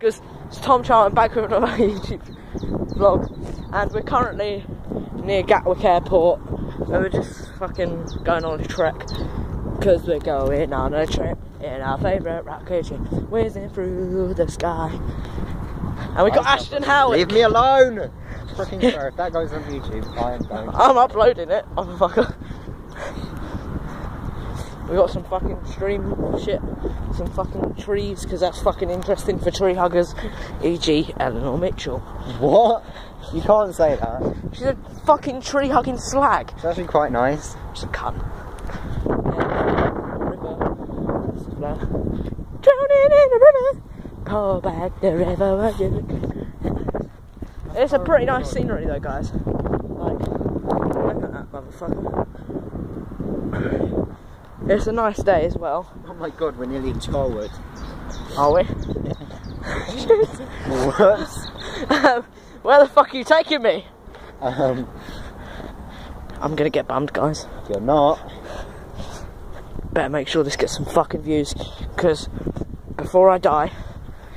Because it's Tom Charlton back with another YouTube vlog, and we're currently near Gatwick Airport, and we're just fucking going on a trek because we're going on a trip in our favourite rocket ship, whizzing through the sky. And we got Ashton Howick. Leave me alone! Fucking swear, if that goes on YouTube, I am going. I'm uploading it, motherfucker. We got some fucking stream shit, some fucking trees, because that's fucking interesting for tree huggers, e.g. Eleanor Mitchell. What? You can't say that. She's a fucking tree hugging slag. It's actually quite nice. She's a cunt. Drowning in the river. Call back the river. It's a pretty nice scenery though, guys. Like, look at that motherfucker. It's a nice day as well. Oh my god, we're nearly in Charlwood. Are we? Whoops. um, where the fuck are you taking me? Um, I'm gonna get bummed, guys. you're not. Better make sure this gets some fucking views, because before I die,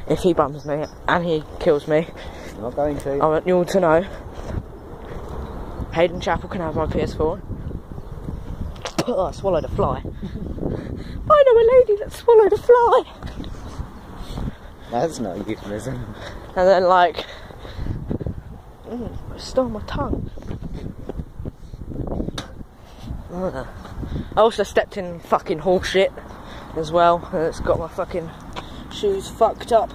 if he bums me and he kills me, You're not going to. I want you all to know Hayden Chapel can have my PS4. I swallowed a fly. I know a lady that swallowed a fly. That's not a euphemism. And then, like, mm, I stole my tongue. Ah. I also stepped in fucking horseshit as well. and It's got my fucking shoes fucked up.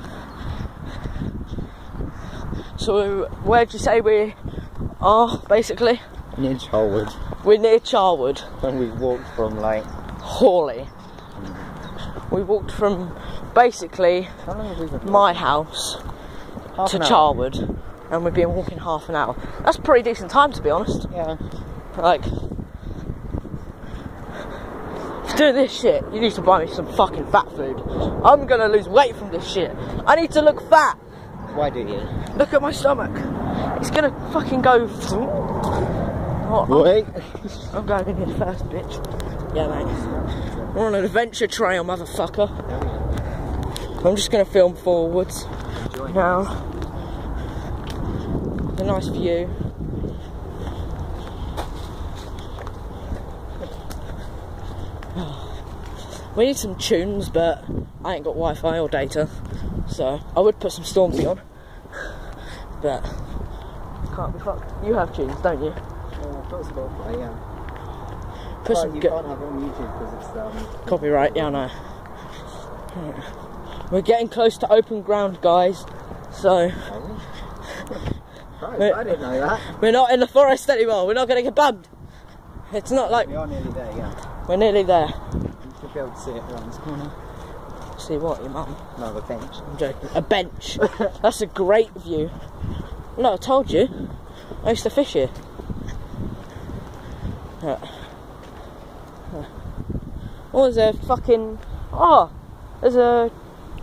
So, where'd you say we are, basically? Near Charlwood. We're near Charlwood, And we walked from like. Horley. We walked from basically How long have we been? my house Half to. Charlwood, and we've been walking half an hour. That's a pretty decent time, to be honest. Yeah. Like, to do this shit, you need to buy me some fucking fat food. I'm gonna lose weight from this shit. I need to look fat. Why do you? Look at my stomach. It's gonna fucking go. Oh, I'm- Wait. I'm going in here first, bitch. Yeah, mate. We're on an adventure trail, motherfucker. I'm just gonna film forwards now. A nice view. We need some tunes, but I ain't got Wi-Fi or data, so I would put some Stormzy on, but can't be fucked. You have tunes, don't you? Oh, I've got Spotify, yeah. Put But some you can't have it on YouTube because it's um. copyright. Yeah, I know. We're getting close to open ground, guys. So Right, I didn't know that. we're not in the forest anymore. We're not going to get bummed. It's not like We are nearly there, yeah. we're nearly there. You should be able to see it around this corner. See what, your mum? No, the bench. I'm joking. A bench. That's a great view. No, I told you. I used to fish here. Oh, there's a fucking. Oh, there's a.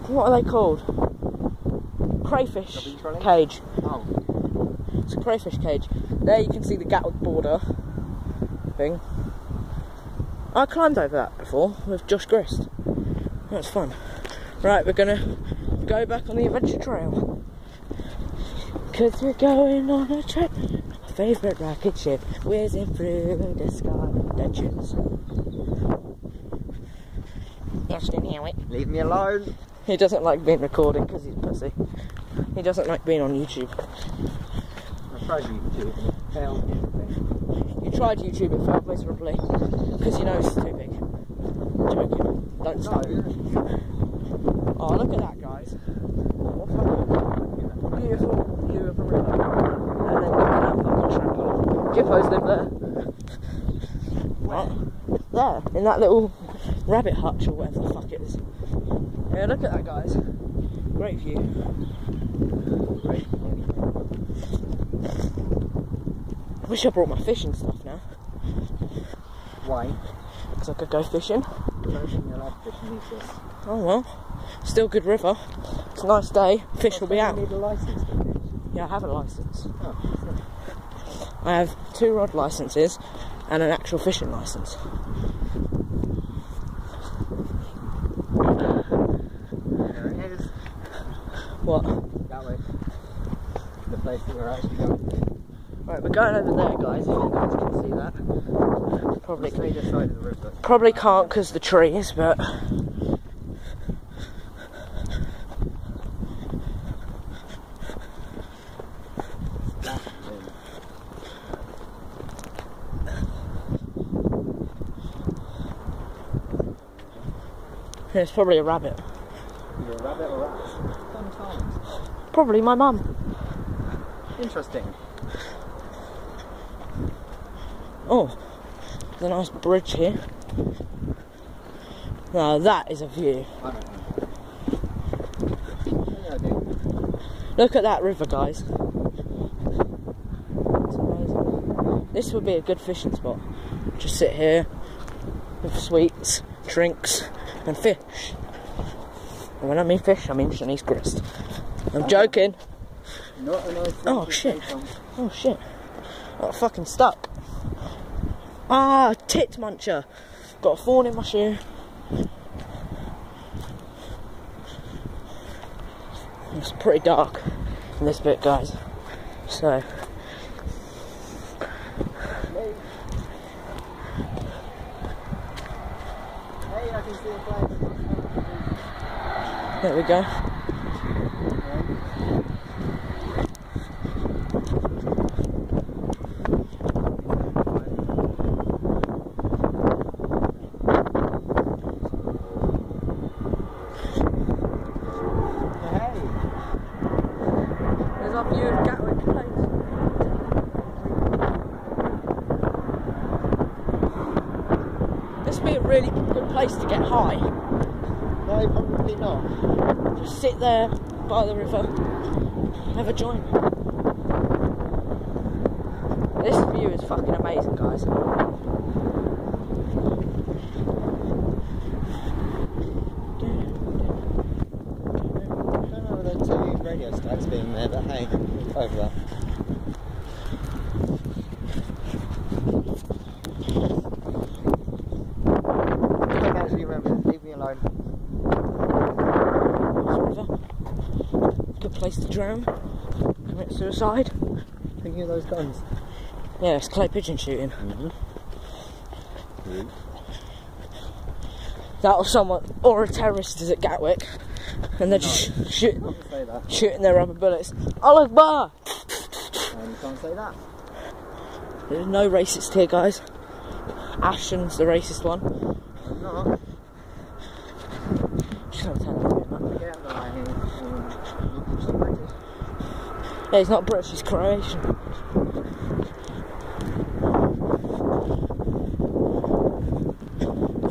What are they called? Crayfish cage. Oh. It's a crayfish cage. There you can see the Gatwick border thing. I climbed over that before with Josh Grist. That's fun. Right, we're gonna go back on the adventure trail. Cause we're going on a trip. Favourite rocket ship whizzing through the sky. Legends. Ashton Howick. Leave me alone. He doesn't like being recorded because he's pussy. He doesn't like being on YouTube. I tried YouTube it failed. You tried YouTube, it failed miserably because you know it's too big. Joking. Don't stop. Oh, look at that, guys. Beautiful view of a river. And then look at that fucking trampoline. Live there. There, in that little rabbit hutch or whatever the fuck it is. Yeah, look at that, guys. Great view. Great. Wish I brought my fishing stuff now, Why? because I could go fishing. I don't think you're allowed to fish in these days. Oh well, still good river. It's a nice day. Fish will be out. You need a license. Yeah, I have a license. Oh, I have two rod licenses and an actual fishing license. there it is. What? Gatwick. The place that we're actually going. Right, we're going over there, guys. If you guys can see that. Probably, It's either side of the river. probably can't because the trees, but it's probably a rabbit. You're a rabbit or rat? Fun. Probably my mum. Interesting. Oh, there's a nice bridge here. Now that is a view. I don't know. Yeah, Look at that river, guys. It's amazing. This would be a good fishing spot. Just sit here with sweets, drinks, and fish. And when I mean fish, I mean Shanice grist. I'm joking. Not a nice Oh, shit. Oh shit. Got fucking stuck. Ah, tit muncher. Got a thorn in my shoe. It's pretty dark in this bit, guys. So, Hey. Hey, I can see a flag. There we go. Hey. There's our view of Gatwick Place. This would be a really good place to get high. No, probably not. Just sit there by the river, have a joint. This view is fucking amazing, guys. I don't know whether two radio stacks being there, but hey, over that. I don't actually remember. Leave me alone. This river. Good place to drown. Commit suicide. Thinking of those guns. Yeah, it's clay pigeon shooting. Mm-hmm. That or someone, or a terrorist is at Gatwick, and they're just shoot, Can't say that. shooting their rubber bullets. Allah Akbar! And you can't say that. There's no racist here, guys. Ashton's the racist one. I'm not. Just gonna tell him. Get out of the line here. Um, Some British. Yeah, he's not British, he's Croatian.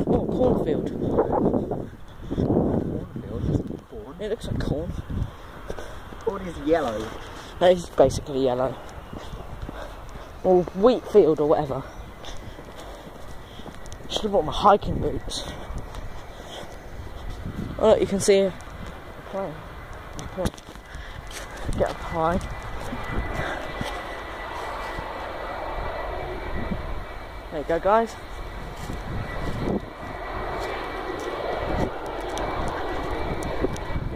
Oh, cornfield. Cornfield. Corn. It looks like corn. Corn is yellow. No, it's basically yellow. Or wheat field or whatever. Should have bought my hiking boots. Oh, look, you can see a plane. Get up high. There you go, guys.